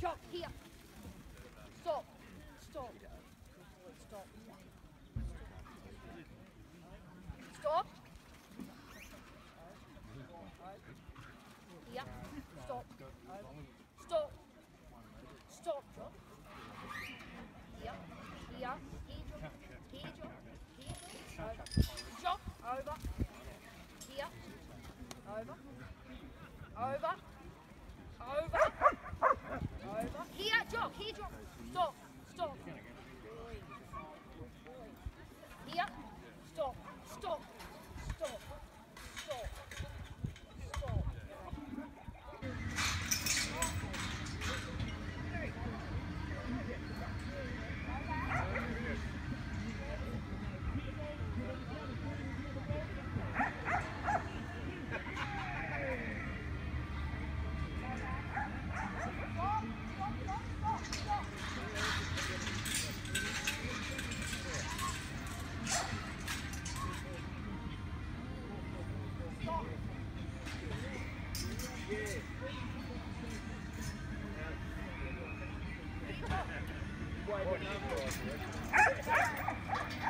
Chop, here. Stop. Stop. Stop. Stop. quite a number of them.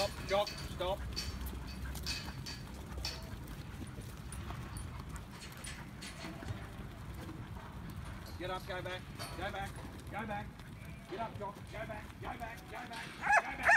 Stop, stop, stop. Get up, go back, go back, go back. Get up, Jock, go back, go back, go back, go back.